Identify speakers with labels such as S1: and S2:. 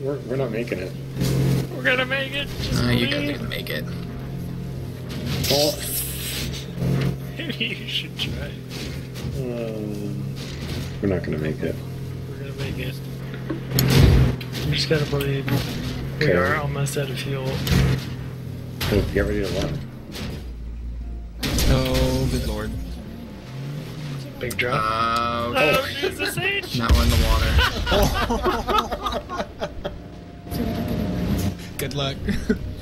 S1: we're, we're not making it.
S2: We're gonna make it. Just
S3: Uh, you guys are gonna make it.
S1: Well,
S2: Maybe you should try.
S1: um, we're not gonna make it.
S2: We're gonna make it. We just gotta believe. We are almost out of fuel.
S1: So get ready to run.
S3: Oh, good lord.
S2: Big drop.
S3: Uh,
S2: oh, Jesus H!
S3: Now in the water. Good luck.